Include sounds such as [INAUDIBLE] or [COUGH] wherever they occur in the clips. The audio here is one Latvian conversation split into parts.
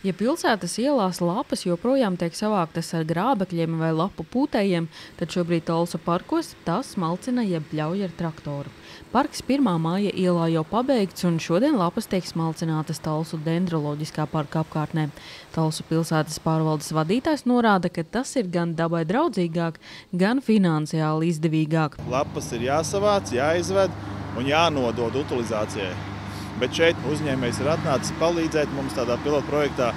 Ja pilsētas ielās lapas joprojām tiek savāktas ar grābekļiem vai lapu pūtējiem, tad šobrīd Talsu parkos tās smalcina jeb bļauj ar traktoru. Parks 1. māja ielā jau pabeigts, un šodien lapas tiek smalcinātas Talsu dendroloģiskā parka apkārtnē. Talsu pilsētas pārvaldes vadītājs norāda, ka tas ir gan dabai draudzīgāk, gan finansiāli izdevīgāk. Lapas ir jāsavāc, jāizved un jānodod utilizācijai. Bet šeit uzņēmējs ir atnācis palīdzēt mums tādā pilotu projektā.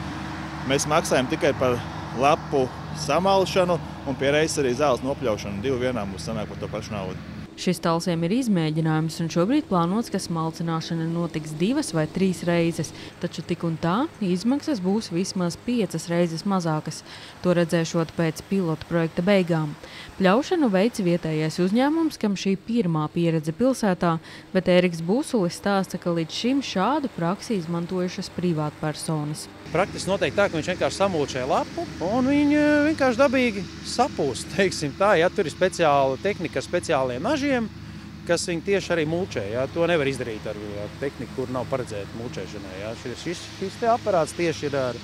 Mēs maksājam tikai par lapu samalšanu un pie reizes arī zāles nopļaušanu. Divi vienā mums sanāk par to pašu naudu. Šis talsiem ir izmēģinājums, un šobrīd plānots, ka smalcināšana notiks divas vai trīs reizes, taču tik un tā izmaksas būs vismaz piecas reizes mazākas, to redzēšot pēc pilota projekta beigām. Pļaušanu veids vietējais uzņēmums, kam šī pirmā pieredze pilsētā, bet Ēriks Būsulis stāsta, ka līdz šim šādu praksi izmantojušas privātpersonas. Praktiski noteikti tā, ka viņš vienkārši samulčē lapu un viņa vienkārši dabīgi sapūst. [LAUGHS] Teiksim, tā, ja tur ir speciāla tehnika ar speciāliem nažiem, kas viņi tieši arī mulčē. Ja? To nevar izdarīt ar, ar tehniku, kur nav paredzēta mulčēšanai. Ja? Šis, šis, šis aparāts tieši ir ar,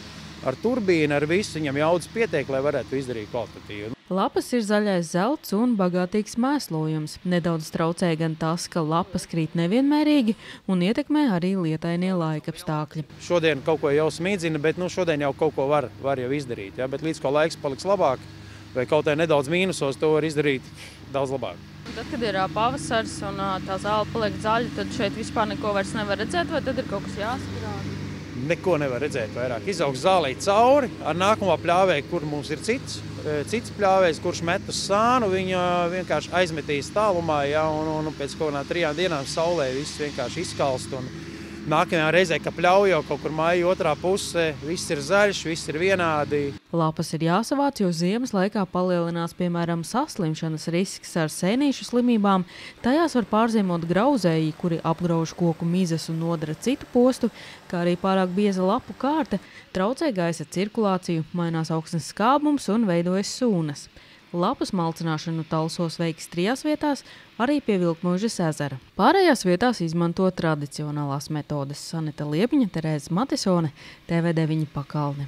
ar turbīnu, ar visu viņam jaudas pietiek, lai varētu izdarīt kvalitatīvi. Lapas ir zaļais zelts un bagātīgs mēslojums. Nedaudz traucē gan tas, ka lapas krīt nevienmērīgi un ietekmē arī lietainie laikapstākļi. Šodien kaut ko jau smīdzina, bet nu, šodien jau kaut ko var, var jau izdarīt. Ja? Bet līdz ko laiks paliks labāk, vai kaut kā nedaudz mīnusos, to var izdarīt daudz labāk. Tad, kad ir pavasars un tā zāle paliek zaļa, tad šeit vispār neko vairs nevar redzēt, vai tad ir kaut kas jāskrāda? neko nevar redzēt vairāk. Izaugs zālē cauri ar nākamo pļāvēju, kur mums ir cits, cits pļāvējs, kurš met uz sānu. Viņa vienkārši aizmetīs tālumā, ja, un, un pēc kaut kādām trijām dienām saulē viss vienkārši izkalst. Un, Nākamajā reizē, kad pļauj jau kaut kur māja otrā pusē, viss ir zaļš, viss ir vienādi. Lapas ir jāsavāc, jo ziemas laikā palielinās, piemēram, saslimšanas risks ar sēnīšu slimībām. Tajās var pārziemot grauzēji, kuri apgrauž koku mizas un nodara citu postu, kā arī pārāk bieza lapu kārta, traucē gaisa cirkulāciju, mainās augsnes skābums un veidojas sūnas. Lapu smalcināšanu talsos veiks trijās vietās, arī pie Vilkmužas ezera. Pārējās vietās izmanto tradicionālās metodes Sanita Liepiņa, Terēza Matisone, TV9 pakalne.